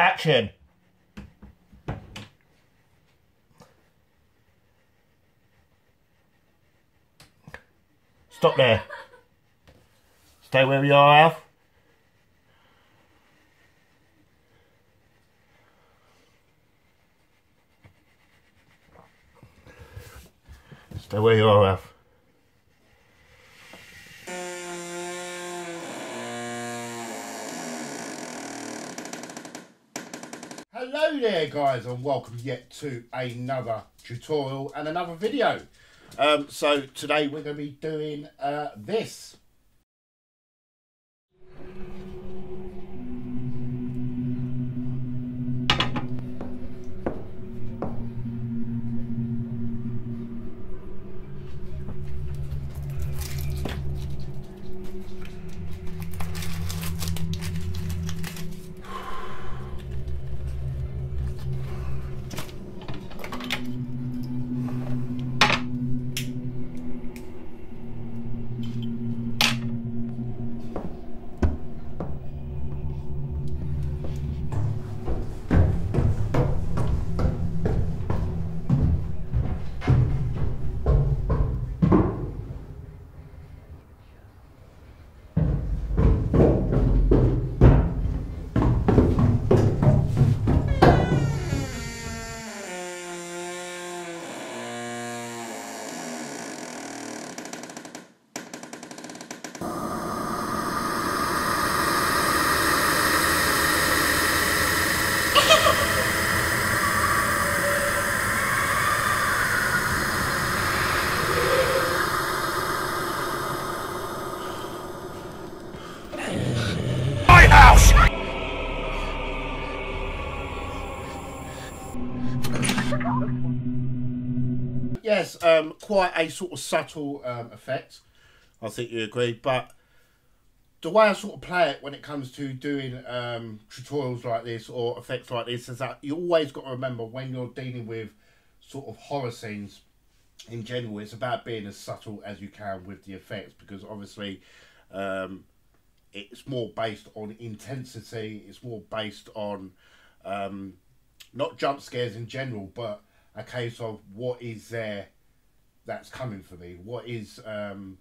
Action. Stop there. Stay where you are, Alf. Stay where you are, Alf. Hello there guys and welcome yet to another tutorial and another video. Um, so today we're going to be doing uh, this. Yes, um, quite a sort of subtle um, effect. I think you agree, but the way I sort of play it when it comes to doing um, tutorials like this or effects like this is that you always got to remember when you're dealing with sort of horror scenes in general, it's about being as subtle as you can with the effects because obviously um, it's more based on intensity, it's more based on um, not jump scares in general, but a case of what is there that's coming for me, what is um,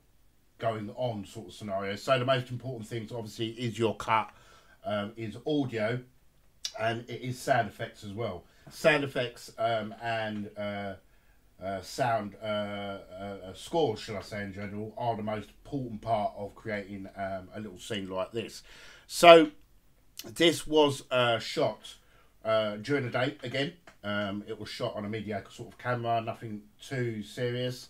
going on sort of scenario. So the most important things obviously is your cut, um, is audio, and it is sound effects as well. Sound effects um, and uh, uh, sound uh, uh, uh, scores, shall I say, in general, are the most important part of creating um, a little scene like this. So this was uh, shot during the day again. Um, it was shot on a mediocre sort of camera, nothing too serious.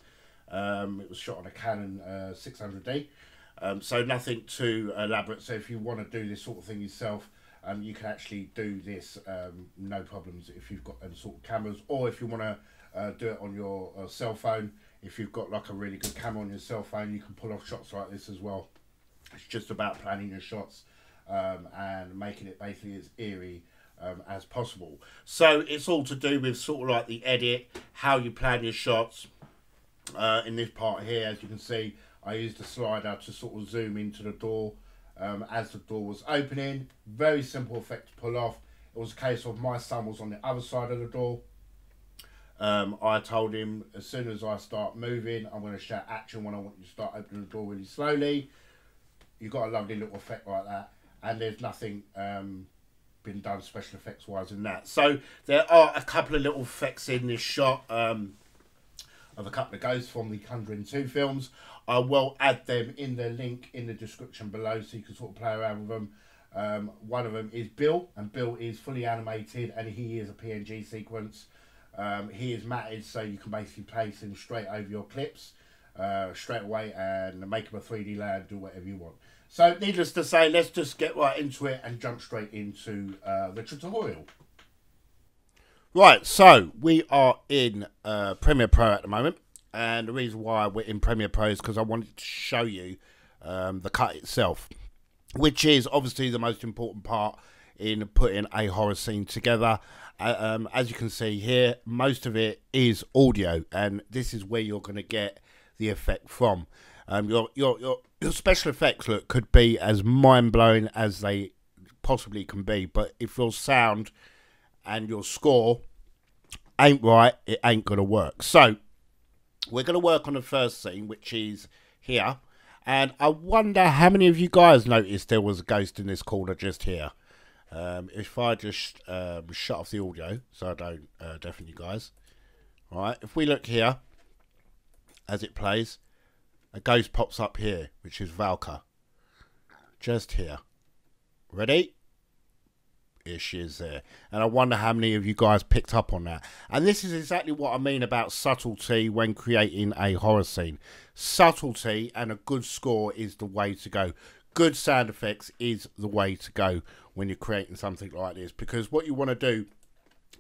Um, it was shot on a Canon uh, 600D, um, so nothing too elaborate. So if you want to do this sort of thing yourself, um, you can actually do this um, no problems if you've got them sort of cameras, or if you want to uh, do it on your uh, cell phone. If you've got like a really good camera on your cell phone, you can pull off shots like this as well. It's just about planning your shots um, and making it basically as eerie um, as possible. So it's all to do with sort of like the edit, how you plan your shots. Uh, in this part here, as you can see, I used a slider to sort of zoom into the door um, as the door was opening. Very simple effect to pull off. It was a case of my son was on the other side of the door. Um, I told him as soon as I start moving, I'm going to shout action when I want you to start opening the door really slowly. You've got a lovely little effect like that, and there's nothing um, been done special effects wise in that. So there are a couple of little effects in this shot um, of a couple of ghosts from the Conjuring 2 films. I will add them in the link in the description below so you can sort of play around with them. Um, one of them is Bill, and Bill is fully animated and he is a PNG sequence. Um, he is matted so you can basically place him straight over your clips uh, straight away and make him a 3D layer, do whatever you want. So, needless to say, let's just get right into it and jump straight into uh, the tutorial. Right, so we are in uh, Premiere Pro at the moment, and the reason why we're in Premiere Pro is because I wanted to show you um, the cut itself, which is obviously the most important part in putting a horror scene together. Uh, um, as you can see here, most of it is audio, and this is where you're going to get the effect from. Um, your, your your your special effects look could be as mind blowing as they possibly can be. But if your sound and your score ain't right, it ain't gonna work. So we're gonna work on the first scene, which is here. And I wonder how many of you guys noticed there was a ghost in this corner just here. Um, if I just um, shut off the audio, so I don't uh, deafen you guys. All right, if we look here, as it plays, a ghost pops up here, which is Valka. Just here. Ready? Here she is there. And I wonder how many of you guys picked up on that. And this is exactly what I mean about subtlety when creating a horror scene. Subtlety and a good score is the way to go. Good sound effects is the way to go when you're creating something like this. Because what you want to do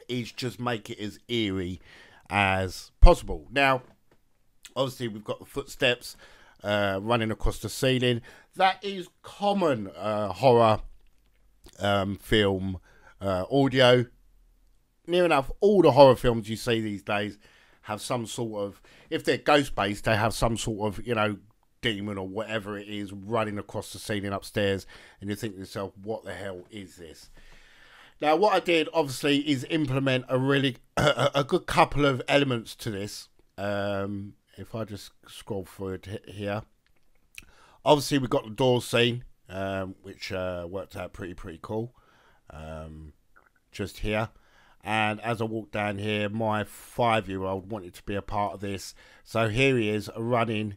is just make it as eerie as possible. Now, obviously, we've got the footsteps uh, running across the ceiling. That is common uh, horror um, film uh, audio. Near enough, all the horror films you see these days have some sort of, if they're ghost based, they have some sort of, you know, demon or whatever it is running across the ceiling upstairs, and you think to yourself, what the hell is this? Now, what I did obviously is implement a really a, good couple of elements to this. Um, if I just scroll through it here, obviously we've got the door scene, um, which uh, worked out pretty pretty cool. Um, just here, and as I walk down here, my five-year-old wanted to be a part of this, so here he is running,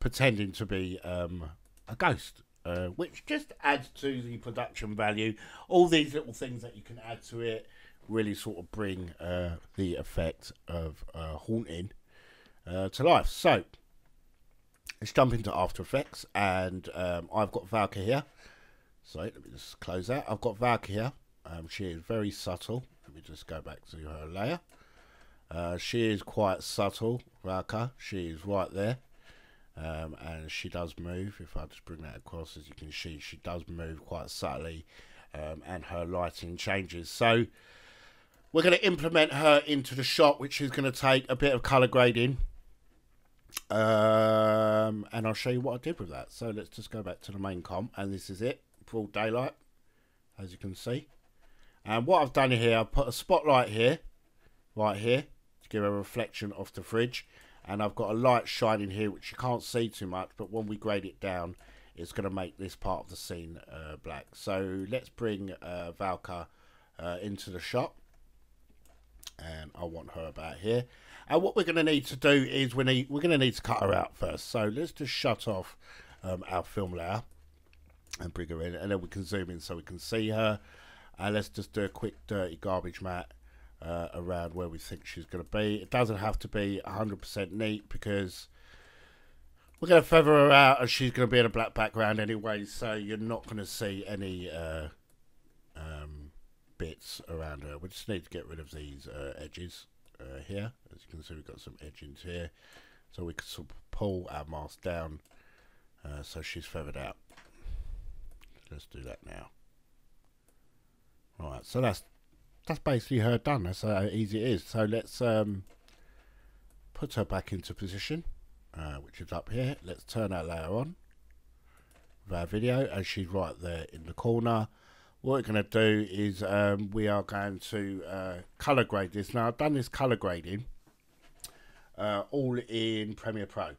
pretending to be um, a ghost. Uh, which just adds to the production value. All these little things that you can add to it really sort of bring uh, the effect of uh, haunting uh, to life. So let's jump into After Effects, and um, I've got Valka here. So let me just close that. I've got Valka here. Um, she is very subtle. Let me just go back to her layer. Uh, she is quite subtle, Valka. She is right there. Um, and she does move. If I just bring that across, as you can see, she does move quite subtly, um, and her lighting changes. So we're going to implement her into the shot, which is going to take a bit of color grading, um, and I'll show you what I did with that. So let's just go back to the main comp, and this is it, broad daylight, as you can see. And what I've done here, I've put a spotlight here, right here, to give a reflection off the fridge. And I've got a light shining here which you can't see too much but when we grade it down it's going to make this part of the scene uh, black. So let's bring uh, Valka uh, into the shot and I want her about here and what we're going to need to do is we need, we're going to need to cut her out first so let's just shut off um, our film layer and bring her in and then we can zoom in so we can see her and let's just do a quick dirty garbage matte uh, around where we think she's going to be. It doesn't have to be 100% neat because we're going to feather her out and she's going to be in a black background anyway, so you're not going to see any uh, um, bits around her. We just need to get rid of these uh, edges uh, here. As you can see, we've got some edgings here. So we can sort of pull our mask down uh, so she's feathered out. Let's do that now. Alright, so that's that's basically her done. That's how easy it is. So let's um, put her back into position, uh, which is up here. Let's turn our layer on with our video, and she's right there in the corner. What we're going to do is um, we are going to uh, color grade this. Now I've done this color grading uh, all in Premiere Pro.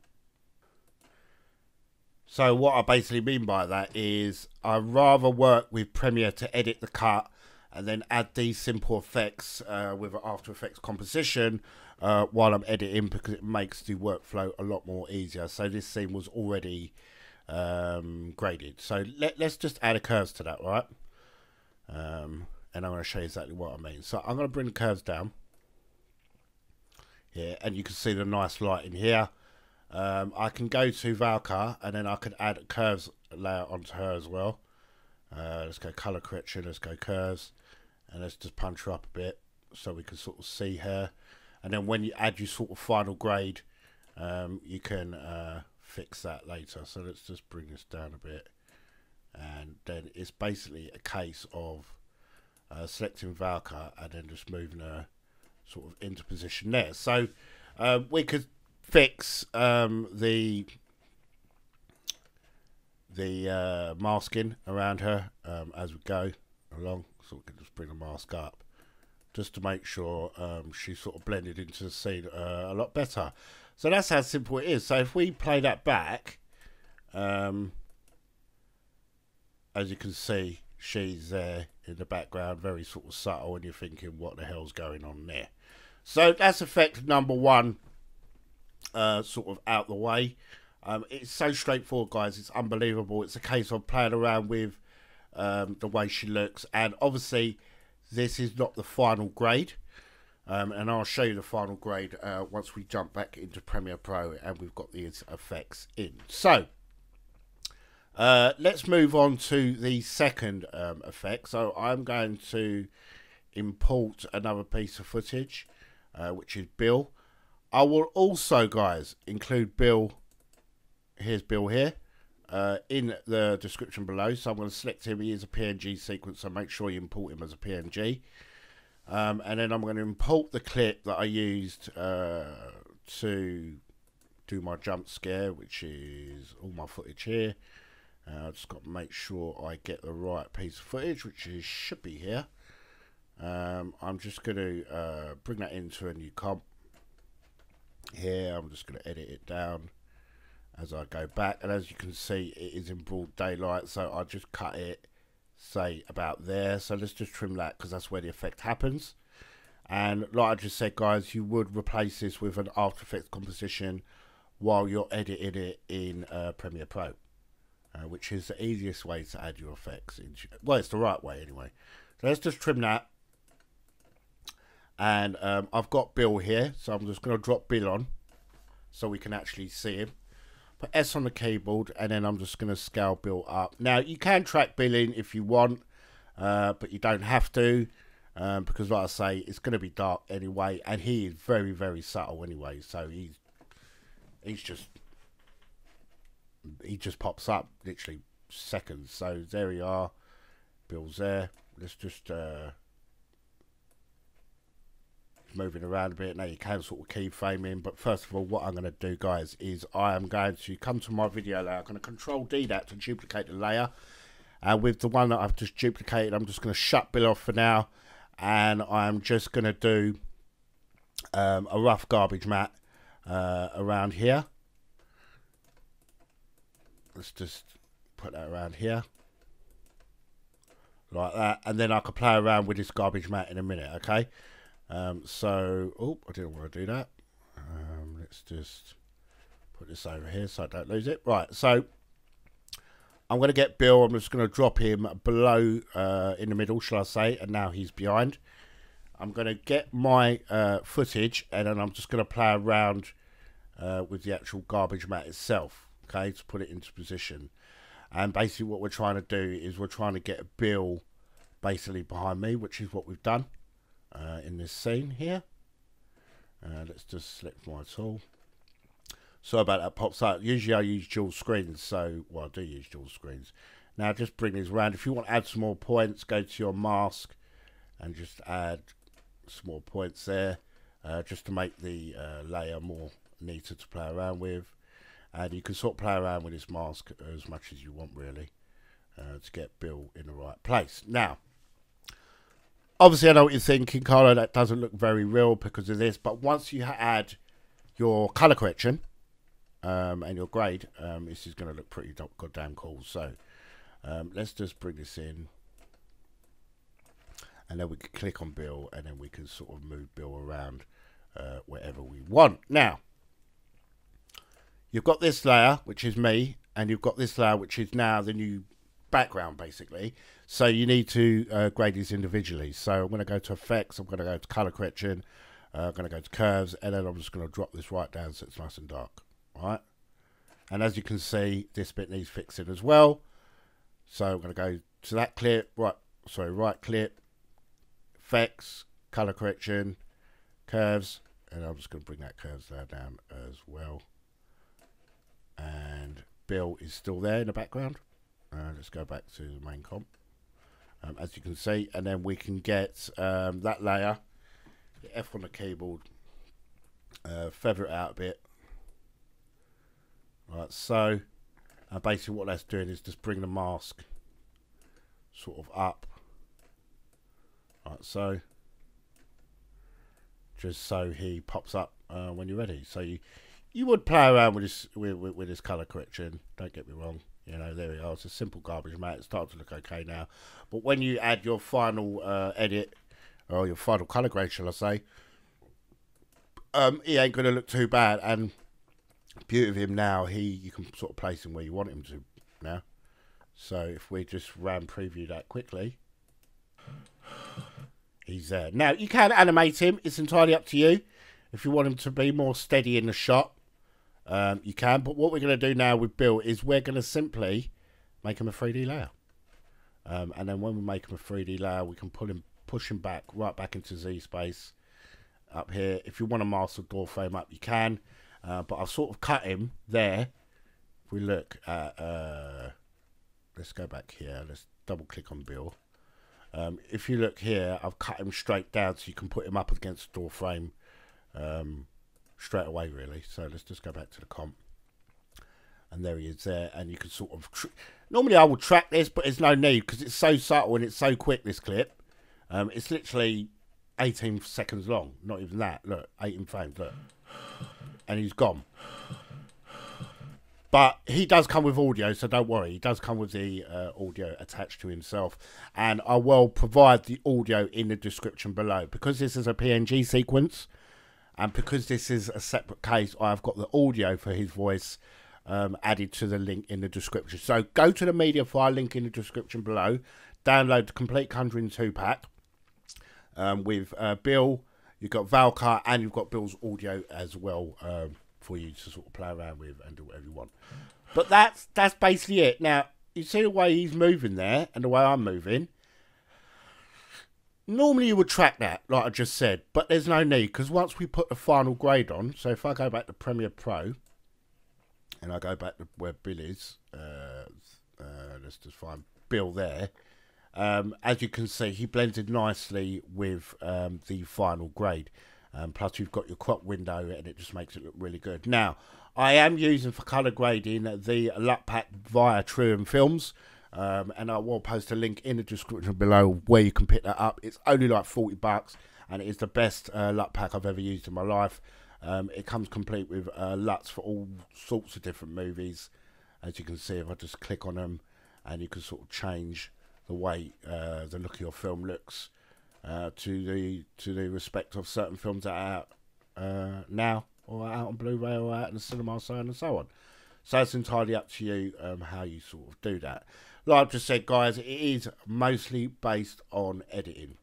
So what I basically mean by that is I rather work with Premiere to edit the cut and then add these simple effects uh, with After Effects composition uh, while I'm editing because it makes the workflow a lot more easier. So this scene was already um, graded. So let, us just add a curves to that, right? Um, and I'm going to show you exactly what I mean. So I'm going to bring the curves down. Yeah, and you can see the nice light in here. Um, I can go to Valka and then I can add curves layer onto her as well. Uh, let's go color correction, let's go curves and let's just punch her up a bit so we can sort of see her and then when you add your sort of final grade um, you can uh, fix that later so let's just bring this down a bit and then it's basically a case of uh, selecting Valka and then just moving her sort of into position there so um, we could fix um, the the uh, masking around her um, as we go along, so we can just bring the mask up just to make sure um, she's sort of blended into the scene uh, a lot better. So that's how simple it is. So if we play that back, um, as you can see, she's there in the background, very sort of subtle, and you're thinking, what the hell's going on there? So that's effect number one, uh, sort of out the way. Um, it's so straightforward, guys. It's unbelievable. It's a case of playing around with um, the way she looks, and obviously, this is not the final grade. Um, and I'll show you the final grade uh, once we jump back into Premiere Pro and we've got these effects in. So, uh, let's move on to the second um, effect. So I'm going to import another piece of footage, uh, which is Bill. I will also, guys, include Bill here's Bill here uh, in the description below. So I'm going to select him. He is a PNG sequence, so make sure you import him as a PNG. Um, and then I'm going to import the clip that I used uh, to do my jump scare, which is all my footage here. Uh, just got to make sure I get the right piece of footage, which is, should be here. Um, I'm just going to uh, bring that into a new comp. Here, I'm just going to edit it down as I go back and as you can see it is in broad daylight so I just cut it say about there so let's just trim that because that's where the effect happens and like I just said guys you would replace this with an After Effects composition while you're editing it in uh, Premiere Pro uh, which is the easiest way to add your effects well it's the right way anyway. So let's just trim that. And um, I've got Bill here so I'm just going to drop Bill on so we can actually see him. Put S on the keyboard, and then I'm just going to scale Bill up. Now, you can track Bill in if you want, uh, but you don't have to, um, because like I say, it's going to be dark anyway, and he is very, very subtle anyway, so he's, he's just, he just pops up literally seconds. So there we are, Bill's there. Let's just, uh, moving around a bit. Now you can sort of keyframe in, but first of all, what I'm going to do, guys, is I am going to come to my video layer. I'm going to Control D that to duplicate the layer. And with the one that I've just duplicated, I'm just going to shut Bill off for now. And I'm just going to do um, a rough garbage matte uh, around here. Let's just put that around here. Like that. And then I can play around with this garbage matte in a minute, okay? Um, so, oh, I didn't want to do that. Um, let's just put this over here so I don't lose it. Right, so I'm going to get Bill. I'm just going to drop him below uh, in the middle, shall I say, and now he's behind. I'm going to get my uh, footage and then I'm just going to play around uh, with the actual garbage matte itself, okay, to put it into position. And basically what we're trying to do is we're trying to get a Bill basically behind me, which is what we've done uh, in this scene here. Uh, let's just select my tool. So about that pops up. Usually I use dual screens, so well I do use dual screens. Now just bring these around. If you want to add some more points, go to your mask and just add some more points there, uh, just to make the uh, layer more neater to play around with. And you can sort of play around with this mask as much as you want really uh, to get Bill in the right place. Now obviously, I know what you're thinking, Carlo. That doesn't look very real because of this. But once you add your color correction um, and your grade, um, this is going to look pretty goddamn cool. So um, let's just bring this in. And then we can click on Bill and then we can sort of move Bill around uh, wherever we want. Now, you've got this layer, which is me, and you've got this layer, which is now the new background basically. So you need to uh, grade these individually. So I'm going to go to effects, I'm going to go to color correction, uh, I'm going to go to curves, and then I'm just going to drop this right down so it's nice and dark. All right. And as you can see, this bit needs fixing as well. So I'm going to go to that clip, right, sorry, right clip, effects, color correction, curves, and I'm just going to bring that curves there down as well. And Bill is still there in the background. Uh, let's go back to the main comp. Um, as you can see, and then we can get um, that layer, F on the keyboard, uh, feather it out a bit, like so, And basically what that's doing is just bring the mask sort of up. Right, so. Just so he pops up uh, when you're ready. So you you would play around with this with, with, with this colour correction, don't get me wrong. You know, there we are. It's a simple garbage matte. It's starting to look okay now. But when you add your final uh, edit, or your final colour grade, shall I say, um, he ain't going to look too bad. And beauty of him now, he you can sort of place him where you want him to now. So if we just ran preview that quickly, he's there. Now you can animate him. It's entirely up to you. If you want him to be more steady in the shot, um, you can. But what we're going to do now with Bill is we're going to simply make him a 3D layer. Um, and then when we make him a 3D layer, we can pull him, push him back right back into Z space up here. If you want to mask the door frame up, you can. Uh, but I've sort of cut him there. If we look at, uh, let's go back here. Let's double click on Bill. Um, if you look here, I've cut him straight down so you can put him up against the door frame um, straight away, really. So let's just go back to the comp. And there he is there. And you can sort of... Normally I would track this, but there's no need because it's so subtle and it's so quick, this clip. Um, it's literally 18 seconds long. Not even that. Look, 18 frames. Look. And he's gone. But he does come with audio, so don't worry. He does come with the uh, audio attached to himself. And I will provide the audio in the description below. Because this is a PNG sequence, and because this is a separate case, I've got the audio for his voice um, added to the link in the description. So go to the MediaFire link in the description below. Download the complete Conjuring 2 pack um, with uh, Bill. You've got Valka and you've got Bill's audio as well um, for you to sort of play around with and do whatever you want. But that's that's basically it. Now you see the way he's moving there and the way I'm moving. Normally you would track that, like I just said, but there's no need because once we put the final grade on, so if I go back to Premiere Pro and I go back to where Bill is, uh, uh, let's just find Bill there. Um, as you can see, he blended nicely with um, the final grade. Um, plus, you've got your crop window, and it just makes it look really good. Now, I am using for color grading the LUT pack via Triune Films. Um, and I will post a link in the description below where you can pick that up. It's only like 40 bucks, and it is the best uh, LUT pack I've ever used in my life. Um, it comes complete with uh, LUTs for all sorts of different movies. As you can see, if I just click on them, and you can sort of change the way uh, the look of your film looks uh, to the to the respect of certain films that are out uh, now or out on Blu-ray or out in the cinema, so on and so on. So it's entirely up to you um, how you sort of do that. Like I've just said, guys, it is mostly based on editing.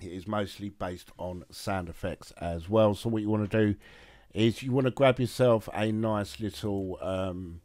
It is mostly based on sound effects as well. So what you want to do is you want to grab yourself a nice little um,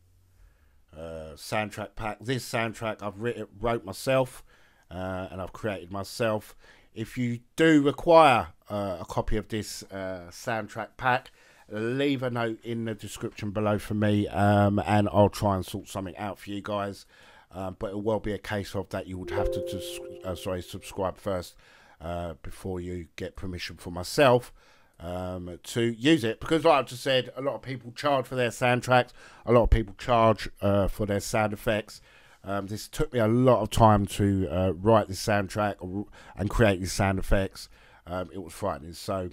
uh, soundtrack pack. This soundtrack I've written, wrote myself uh, and I've created myself. If you do require uh, a copy of this uh, soundtrack pack, leave a note in the description below for me um, and I'll try and sort something out for you guys. Um, but it will be a case of that you would have to just, uh, sorry subscribe first uh, before you get permission from myself um, to use it because, like I've just said, a lot of people charge for their soundtracks. A lot of people charge uh, for their sound effects. Um, this took me a lot of time to uh, write this soundtrack and create these sound effects. Um, it was frightening. So,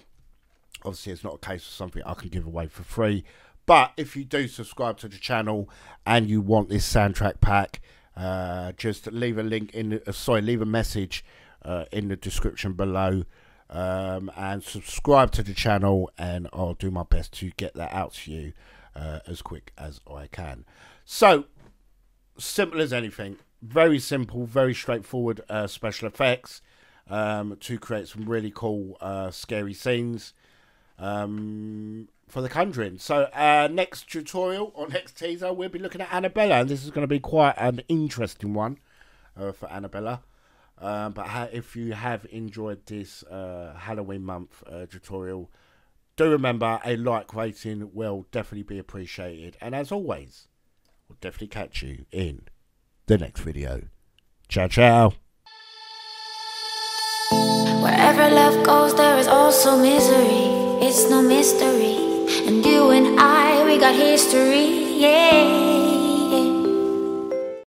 obviously, it's not a case of something I can give away for free. But if you do subscribe to the channel and you want this soundtrack pack, uh, just leave a link in. The, uh, sorry, leave a message uh, in the description below um, and subscribe to the channel and I'll do my best to get that out to you uh, as quick as I can. So, simple as anything. Very simple, very straightforward uh, special effects um, to create some really cool, uh, scary scenes um, for the Conjuring. So, uh, next tutorial or next teaser, we'll be looking at Annabella, and this is going to be quite an interesting one uh, for Annabella. Um, but if you have enjoyed this uh, Halloween month uh, tutorial, do remember a like rating will definitely be appreciated. And as always, we'll definitely catch you in the next video. Ciao, ciao. Wherever love goes, there is also misery. It's no mystery. And you and I, we got history, yeah.